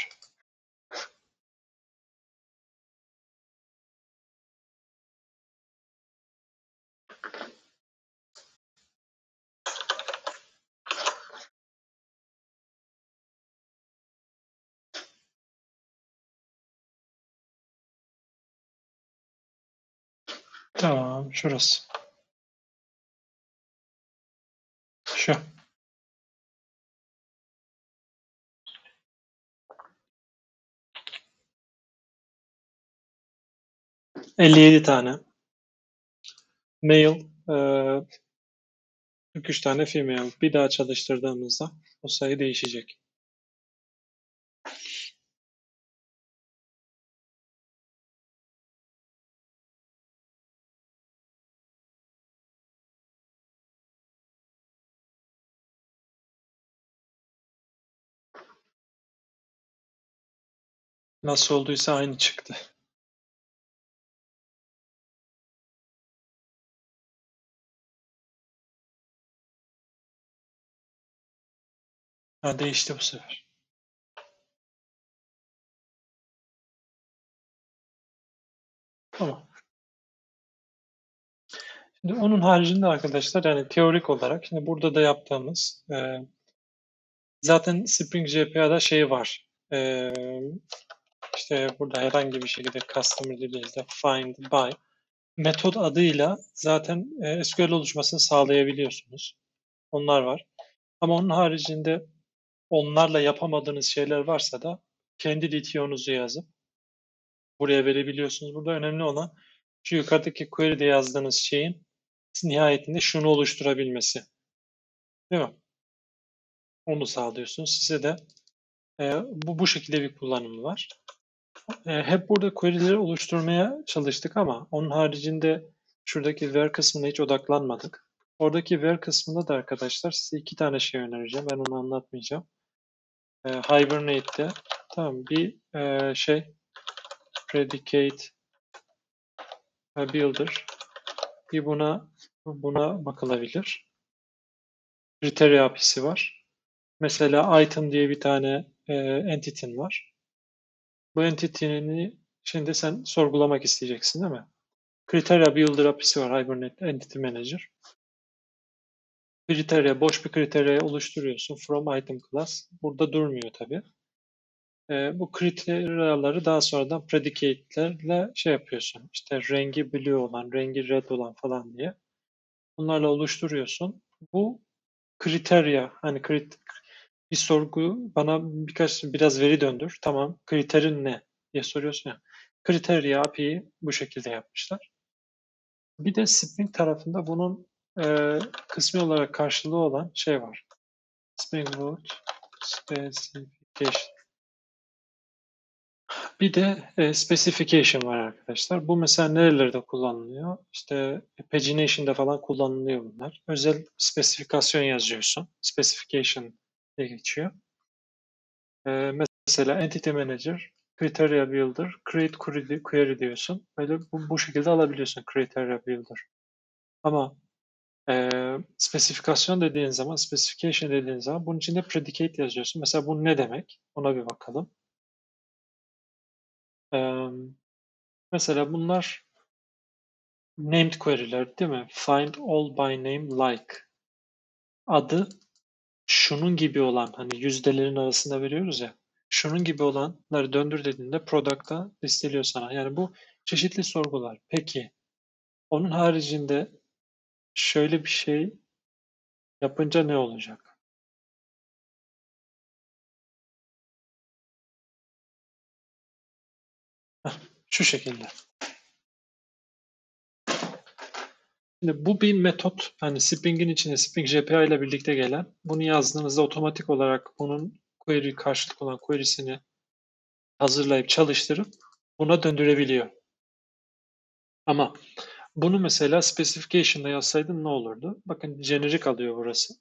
Şurası. Şu. Elli yedi tane. Male, eee 43 tane female. Bir daha çalıştırdığımızda o sayı değişecek. Nasıl olduysa aynı çıktı. Ha değişti bu sefer. Tamam. Şimdi onun haricinde arkadaşlar yani teorik olarak şimdi burada da yaptığımız e, zaten Spring GPA'da şey var. E, işte burada herhangi bir şekilde customer dediğinizde find by metot adıyla zaten e, SQL oluşmasını sağlayabiliyorsunuz. Onlar var. Ama onun haricinde onlarla yapamadığınız şeyler varsa da kendi DTO'nuzu yazıp buraya verebiliyorsunuz. Burada önemli olan şu yukarıdaki query'de yazdığınız şeyin nihayetinde şunu oluşturabilmesi. Değil mi? Onu sağlıyorsunuz. Size de e, bu, bu şekilde bir kullanımı var. E, hep burada query'leri oluşturmaya çalıştık ama onun haricinde şuradaki where kısmına hiç odaklanmadık. Oradaki where kısmında da arkadaşlar size iki tane şey önereceğim. Ben onu anlatmayacağım. E, Hibernate'de tamam bir e, şey predicate builder bir buna buna bakılabilir. Kriteria API'si var. Mesela item diye bir tane e, entity'nin var. Bu entity'ni şimdi sen sorgulamak isteyeceksin değil mi? Kriteria Builder API'si var Hibernate Entity Manager. Kriteria, boş bir kriteria oluşturuyorsun from item class. Burada durmuyor tabii. E, bu kriteriyaları daha sonradan predicate'lerle şey yapıyorsun. İşte rengi blue olan, rengi red olan falan diye. Bunlarla oluşturuyorsun. Bu kriterya, hani bir sorgu bana birkaç biraz veri döndür. Tamam, kriterin ne diye soruyorsun ya. Kriterya API'yi bu şekilde yapmışlar. Bir de Spring tarafında bunun e, kısmi olarak karşılığı olan şey var. Spring Boot Specification. Bir de e, specification var arkadaşlar. Bu mesela nerelerde kullanılıyor? İşte pagination'da falan kullanılıyor bunlar. Özel spesifikasyon yazıyorsun. Specification diye geçiyor. E, mesela Entity Manager, Criteria Builder, Create Query, query diyorsun. Böyle bu, bu şekilde alabiliyorsun Criteria Builder. Ama e, spesifikasyon dediğin zaman, specification dediğin zaman bunun içinde predicate yazıyorsun. Mesela bu ne demek? Ona bir bakalım. Ee, mesela bunlar named query'ler değil mi? Find all by name like. Adı şunun gibi olan hani yüzdelerin arasında veriyoruz ya. Şunun gibi olanları döndür dediğinde product'a listeliyor sana. Yani bu çeşitli sorgular. Peki onun haricinde şöyle bir şey yapınca ne olacak? [laughs] Şu şekilde. Şimdi bu bir metot. Hani Spring'in içine Spring JPA ile birlikte gelen. Bunu yazdığınızda otomatik olarak bunun query karşılık olan query'sini hazırlayıp çalıştırıp buna döndürebiliyor. Ama bunu mesela specification'da yazsaydın ne olurdu? Bakın generic alıyor burası.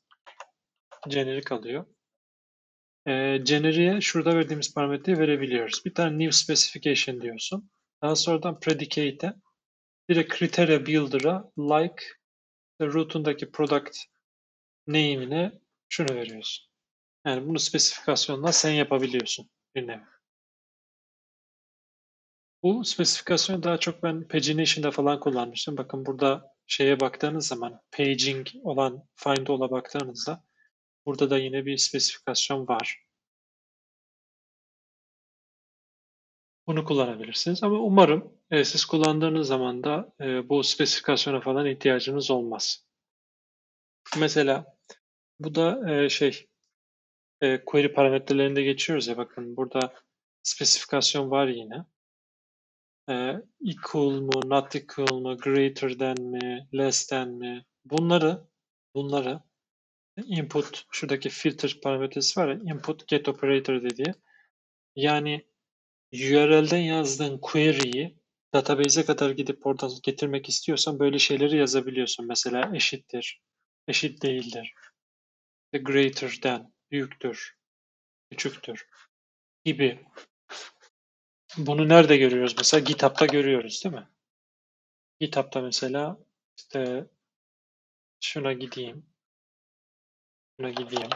Generic alıyor. E, generiğe şurada verdiğimiz parametreyi verebiliyoruz. Bir tane new specification diyorsun. Daha sonradan predicate'e direkt criteria builder'a like root'undaki product name'ine şunu veriyorsun. Yani bunu spesifikasyonla sen yapabiliyorsun bir nevi. Bu spesifikasyonu daha çok ben pagination'da falan kullanmıştım. Bakın burada şeye baktığınız zaman paging olan find all'a baktığınızda burada da yine bir spesifikasyon var. Bunu kullanabilirsiniz ama umarım e, siz kullandığınız zaman da e, bu spesifikasyona falan ihtiyacınız olmaz. Mesela bu da e, şey e, query parametrelerinde geçiyoruz ya bakın burada spesifikasyon var yine. E, equal mu, not equal mu, greater than mi, less than mi bunları bunları input şuradaki filter parametresi var ya input get operator dediği yani URL'den yazdığın query'yi database'e kadar gidip oradan getirmek istiyorsan böyle şeyleri yazabiliyorsun. Mesela eşittir, eşit değildir, greater than, büyüktür, küçüktür gibi. Bunu nerede görüyoruz? Mesela GitHub'ta görüyoruz değil mi? GitHub'ta mesela işte şuna gideyim. Şuna gideyim.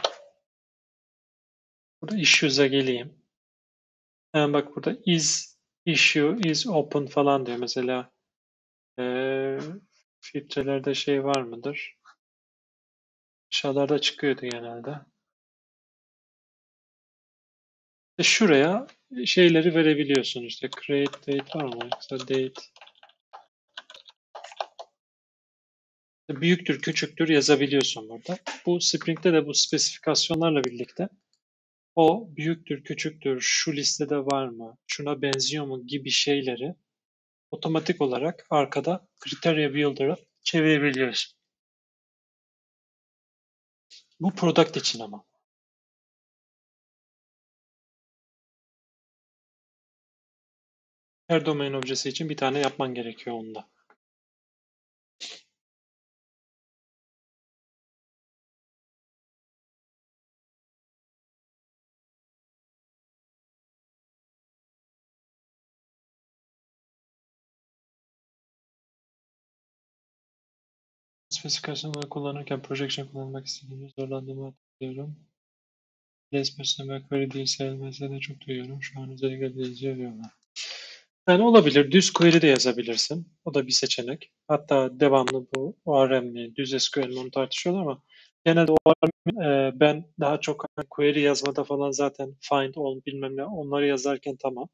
Burada issues'a geleyim. Hemen bak burada is issue is open falan diyor. Mesela ee, filtrelerde şey var mıdır? Aşağılarda çıkıyordu genelde. İşte şuraya şeyleri verebiliyorsun işte create date var mı? Mesela date büyüktür, küçüktür yazabiliyorsun burada. Bu Spring'de de bu spesifikasyonlarla birlikte o büyüktür, küçüktür, şu listede var mı, şuna benziyor mu gibi şeyleri otomatik olarak arkada Criteria Builder'a çevirebiliyorsun. Bu product için ama. Her domain objesi için bir tane yapman gerekiyor onda. Spesifikasyonları kullanırken projection kullanmak istediğimde zorlandığımı hatırlıyorum. Les beslemek query değil sayılmazsa de çok duyuyorum. Şu an özellikle de arıyorlar. Yani olabilir. Düz query de yazabilirsin. O da bir seçenek. Hatta devamlı bu ORM mi, düz SQL mi onu tartışıyorlar ama genelde ORM e, ben daha çok hani query yazmada falan zaten find all bilmem ne onları yazarken tamam.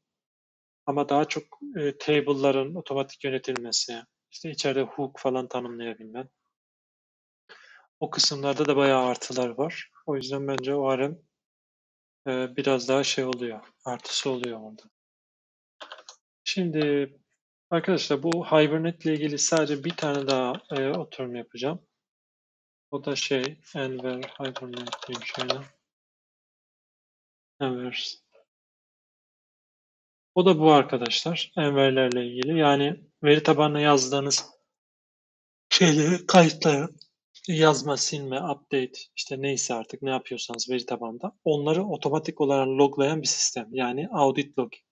Ama daha çok e, table'ların otomatik yönetilmesi, işte içeride hook falan tanımlayabilmen. O kısımlarda da bayağı artılar var. O yüzden bence ORM e, biraz daha şey oluyor, artısı oluyor orada. Şimdi arkadaşlar bu Hibernate ile ilgili sadece bir tane daha e, oturum yapacağım. O da şey Enver Hibernate diyeyim şöyle. Enver. O da bu arkadaşlar. Enverlerle ilgili. Yani veri tabanına yazdığınız şeyleri, kayıtları yazma, silme, update işte neyse artık ne yapıyorsanız veri tabanında onları otomatik olarak loglayan bir sistem. Yani audit logging.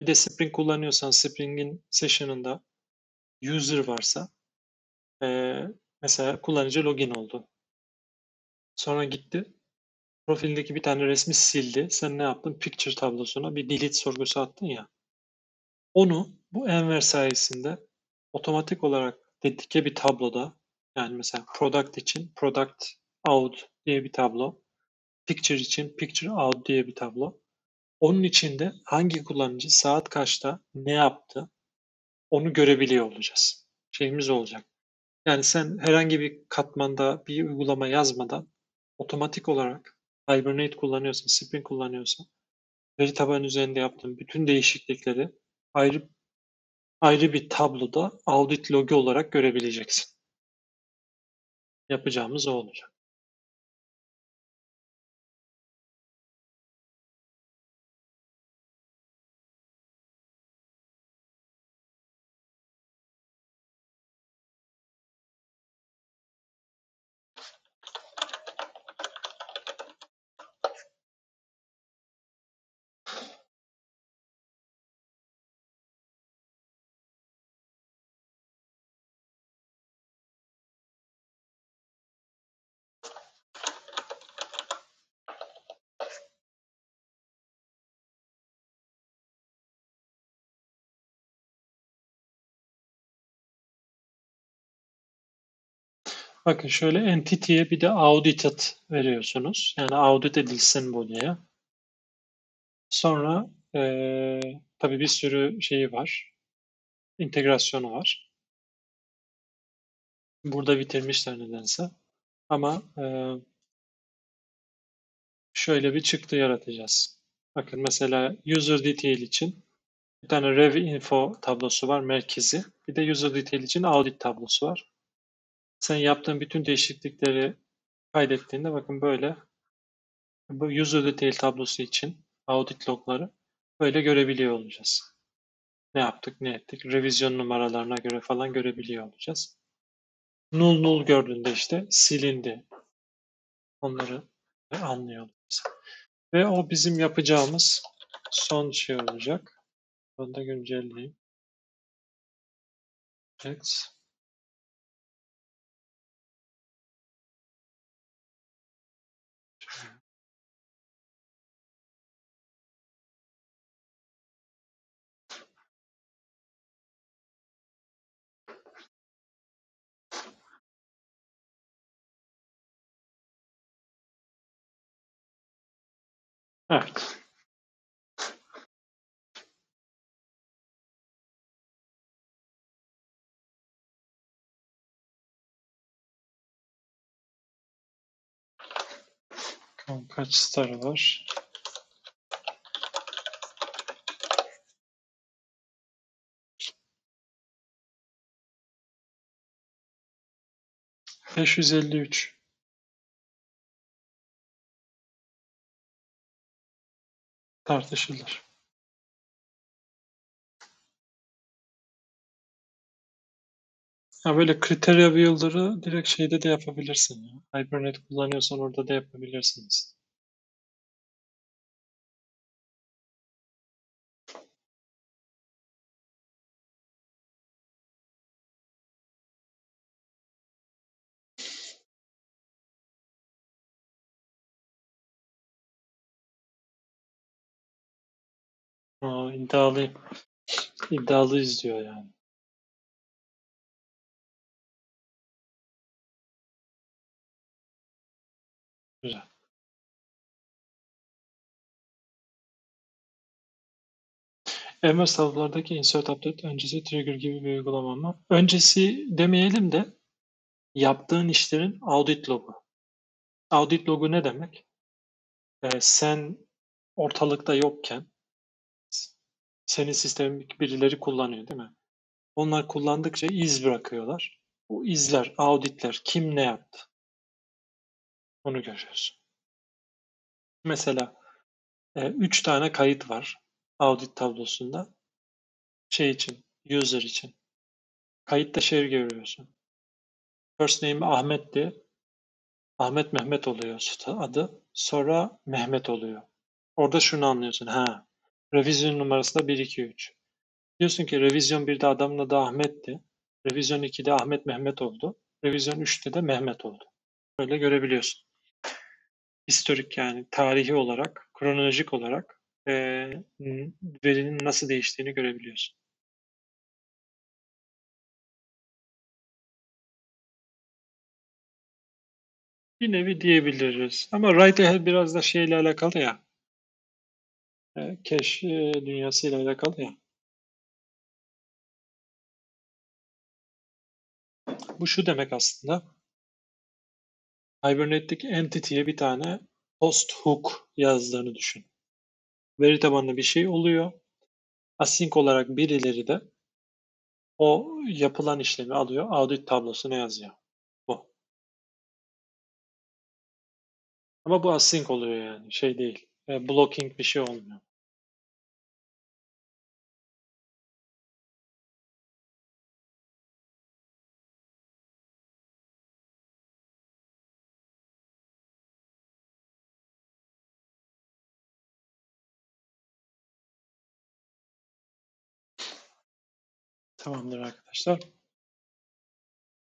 Bir de Spring kullanıyorsan Spring'in session'ında user varsa e, mesela kullanıcı login oldu. Sonra gitti. Profilindeki bir tane resmi sildi. Sen ne yaptın? Picture tablosuna bir delete sorgusu attın ya. Onu bu Enver sayesinde otomatik olarak dedike bir tabloda yani mesela product için product out diye bir tablo. Picture için picture out diye bir tablo. Onun içinde hangi kullanıcı saat kaçta ne yaptı onu görebiliyor olacağız. Şeyimiz olacak. Yani sen herhangi bir katmanda bir uygulama yazmadan otomatik olarak Hibernate kullanıyorsan, Spring kullanıyorsan veri tabanı üzerinde yaptığın bütün değişiklikleri ayrı ayrı bir tabloda audit logi olarak görebileceksin. Yapacağımız o olacak. Bakın şöyle entity'ye bir de audited veriyorsunuz. Yani audit edilsin bu diye. Sonra ee, tabii bir sürü şeyi var. İntegrasyonu var. Burada bitirmişler nedense. Ama ee, şöyle bir çıktı yaratacağız. Bakın mesela user detail için bir tane rev info tablosu var merkezi. Bir de user detail için audit tablosu var. Sen yaptığın bütün değişiklikleri kaydettiğinde bakın böyle bu user detail tablosu için audit logları böyle görebiliyor olacağız. Ne yaptık, ne ettik, revizyon numaralarına göre falan görebiliyor olacağız. Null null gördüğünde işte silindi. Onları anlıyor. Ve o bizim yapacağımız son şey olacak. Onu da güncelleyeyim. Evet. Evet. Kaç star var? Beş yüz elli üç. Tartışılır. Ya böyle kriterya view'ları direkt şeyde de yapabilirsin ya. Hibernate kullanıyorsan orada da yapabilirsiniz. İddialı, iddialı izliyor yani. Güzel. MS tablolardaki insert update öncesi trigger gibi bir uygulama mı? Öncesi demeyelim de yaptığın işlerin audit logu. Audit logu ne demek? Ee, sen ortalıkta yokken senin sistemin birileri kullanıyor değil mi? Onlar kullandıkça iz bırakıyorlar. Bu izler, auditler, kim ne yaptı? Onu görüyorsun. Mesela e, üç tane kayıt var audit tablosunda. Şey için, user için. Kayıtta şey görüyorsun. First name Ahmet'ti. Ahmet Mehmet oluyor adı. Sonra Mehmet oluyor. Orada şunu anlıyorsun. Ha, revizyon numarası da 1, 2, 3. Diyorsun ki revizyon 1'de adamın adı Ahmet'ti. Revizyon 2'de Ahmet Mehmet oldu. Revizyon 3'te de Mehmet oldu. Böyle görebiliyorsun. Historik yani tarihi olarak, kronolojik olarak e, verinin nasıl değiştiğini görebiliyorsun. Bir nevi diyebiliriz. Ama write ahead biraz da şeyle alakalı ya. E, cache dünyasıyla alakalı ya. Bu şu demek aslında. Hibernate'deki entity'ye bir tane post hook yazdığını düşün. Veri tabanında bir şey oluyor. Async olarak birileri de o yapılan işlemi alıyor, audit tablosuna yazıyor. Bu. Ama bu async oluyor yani, şey değil. Blocking bir şey olmuyor. Tamamdır arkadaşlar.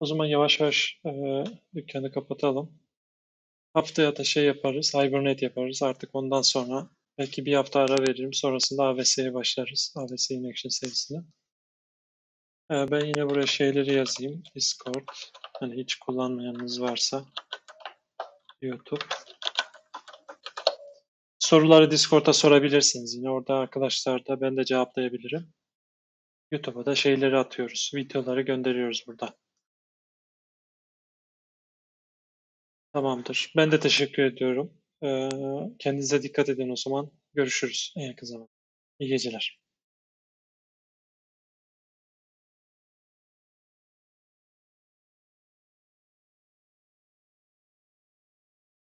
O zaman yavaş yavaş e, dükkanı kapatalım. Haftaya da şey yaparız, Hibernate yaparız. Artık ondan sonra belki bir hafta ara veririm. Sonrasında AWS'ye başlarız. AWS in Action serisine. E, ben yine buraya şeyleri yazayım. Discord. Hani hiç kullanmayanınız varsa YouTube. Soruları Discord'a sorabilirsiniz. Yine orada arkadaşlar da ben de cevaplayabilirim. YouTube'a da şeyleri atıyoruz. Videoları gönderiyoruz burada. Tamamdır. Ben de teşekkür ediyorum. Ee, kendinize dikkat edin o zaman. Görüşürüz en yakın zamanda. İyi geceler.